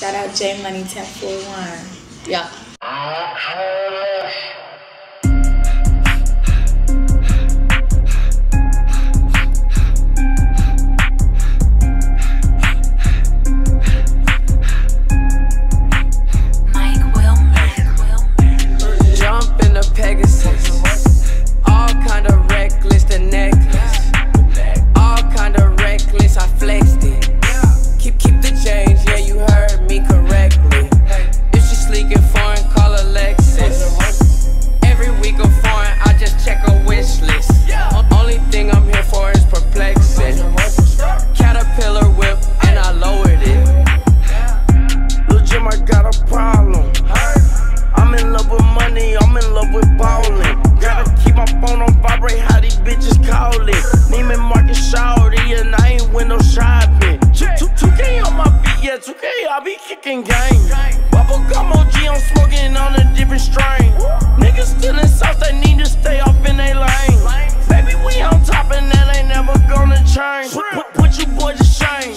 Shout out J Money 1041. Yeah. kicking game. Bubble gum OG, I'm smoking on a different strain. Niggas still in south, they need to stay off in they lane. Baby, we on top and that ain't never gonna change. Put, put your boy to shame.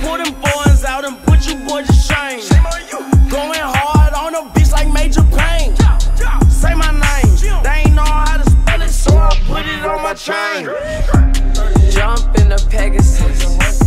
Pull them boys out and put your boy to shame. Going hard on a bitch like Major Payne. Say my name, they ain't know how to spell it, so I put it on my chain. Jump in the Pegasus.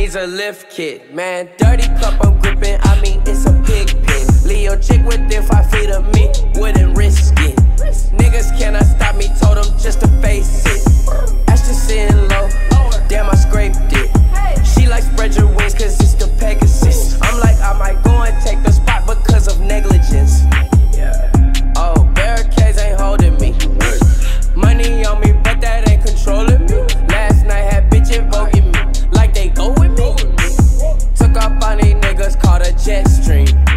needs a lift kit. Man, dirty cup I'm gripping, I mean, it's a pig pit. Leo chick within five feet of me, wouldn't jet stream.